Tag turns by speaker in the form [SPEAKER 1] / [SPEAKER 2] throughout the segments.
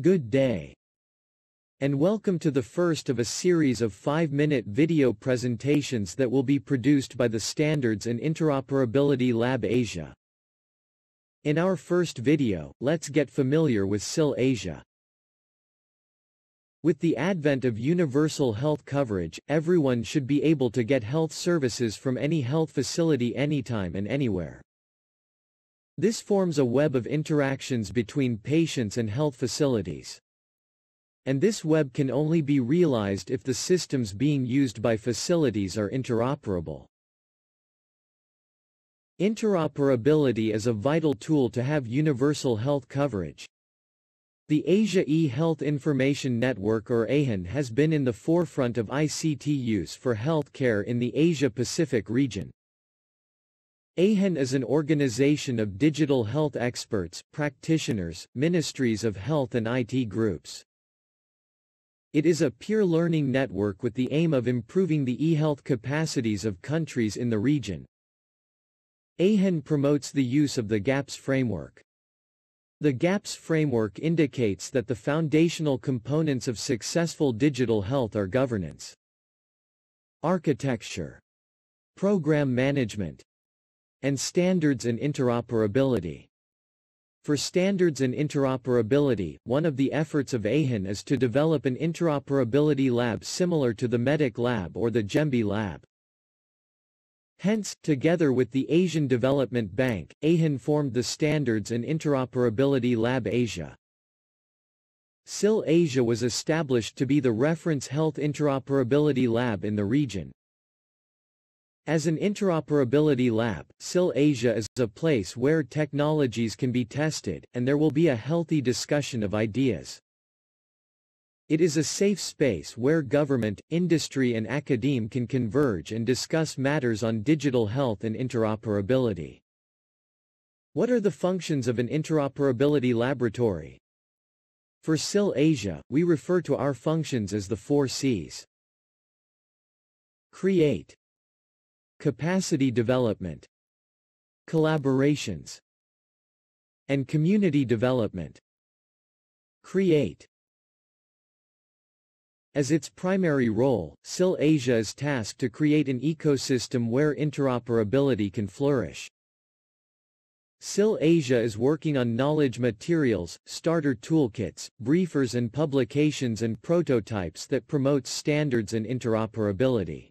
[SPEAKER 1] Good day. And welcome to the first of a series of 5-minute video presentations that will be produced by the Standards and Interoperability Lab Asia. In our first video, let's get familiar with SIL Asia. With the advent of universal health coverage, everyone should be able to get health services from any health facility anytime and anywhere. This forms a web of interactions between patients and health facilities. And this web can only be realized if the systems being used by facilities are interoperable. Interoperability is a vital tool to have universal health coverage. The Asia e-Health Information Network or AHIN has been in the forefront of ICT use for healthcare in the Asia-Pacific region. AHIN is an organization of digital health experts, practitioners, ministries of health and IT groups. It is a peer learning network with the aim of improving the e-health capacities of countries in the region. AHIN promotes the use of the GAPS framework. The GAPS framework indicates that the foundational components of successful digital health are governance, architecture, program management, and standards and interoperability. For standards and interoperability, one of the efforts of AHIN is to develop an interoperability lab similar to the MEDIC Lab or the Jembi Lab. Hence, together with the Asian Development Bank, AHIN formed the Standards and Interoperability Lab Asia. SIL Asia was established to be the reference health interoperability lab in the region. As an interoperability lab, SIL Asia is a place where technologies can be tested, and there will be a healthy discussion of ideas. It is a safe space where government, industry and academe can converge and discuss matters on digital health and interoperability. What are the functions of an interoperability laboratory? For SIL Asia, we refer to our functions as the four C's. Create capacity development, collaborations, and community development. Create. As its primary role, SIL Asia is tasked to create an ecosystem where interoperability can flourish. SIL Asia is working on knowledge materials, starter toolkits, briefers and publications and prototypes that promote standards and interoperability.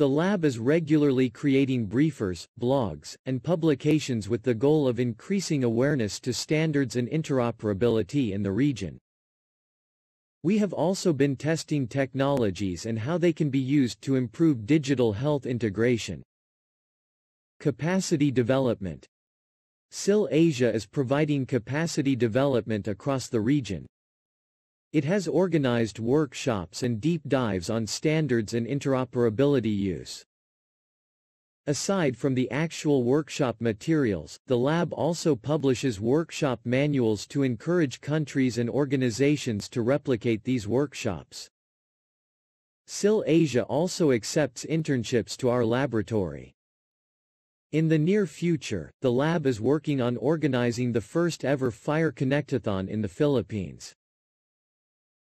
[SPEAKER 1] The lab is regularly creating briefers, blogs, and publications with the goal of increasing awareness to standards and interoperability in the region. We have also been testing technologies and how they can be used to improve digital health integration. Capacity Development SIL Asia is providing capacity development across the region, it has organized workshops and deep dives on standards and interoperability use. Aside from the actual workshop materials, the lab also publishes workshop manuals to encourage countries and organizations to replicate these workshops. SIL Asia also accepts internships to our laboratory. In the near future, the lab is working on organizing the first ever FHIR Connectathon in the Philippines.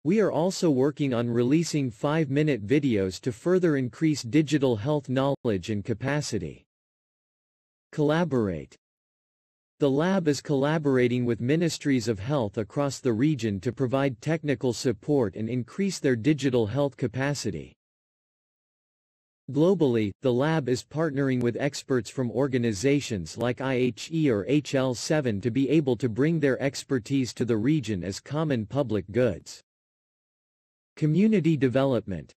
[SPEAKER 1] We are also working on releasing 5-minute videos to further increase digital health knowledge and capacity. Collaborate. The lab is collaborating with ministries of health across the region to provide technical support and increase their digital health capacity. Globally, the lab is partnering with experts from organizations like IHE or HL7 to be able to bring their expertise to the region as common public goods. Community development.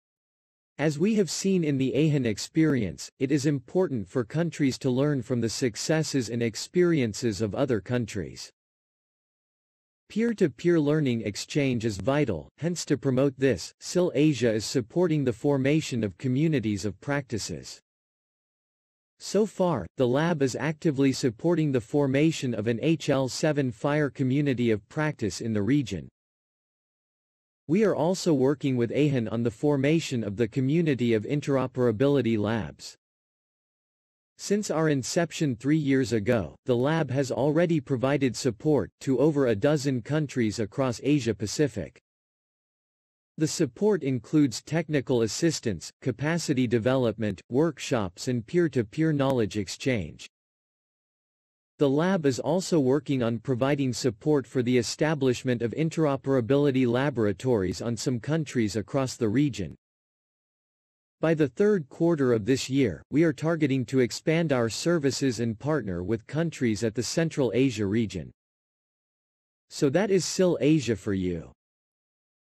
[SPEAKER 1] As we have seen in the AHIN experience, it is important for countries to learn from the successes and experiences of other countries. Peer-to-peer -peer learning exchange is vital, hence to promote this, SIL Asia is supporting the formation of communities of practices. So far, the lab is actively supporting the formation of an HL7 FHIR community of practice in the region. We are also working with AHIN on the formation of the community of interoperability labs. Since our inception three years ago, the lab has already provided support to over a dozen countries across Asia-Pacific. The support includes technical assistance, capacity development, workshops and peer-to-peer -peer knowledge exchange. The lab is also working on providing support for the establishment of interoperability laboratories on some countries across the region. By the third quarter of this year, we are targeting to expand our services and partner with countries at the Central Asia region. So that is SIL Asia for you.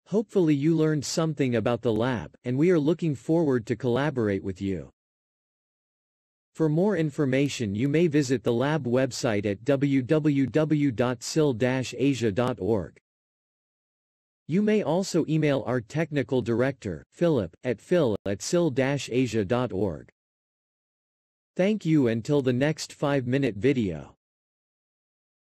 [SPEAKER 1] Hopefully you learned something about the lab, and we are looking forward to collaborate with you. For more information you may visit the lab website at www.sil-asia.org. You may also email our technical director, Philip, at phil at sil-asia.org. Thank you until the next 5-minute video.